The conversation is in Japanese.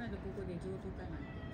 ないとここで譲渡会なんて。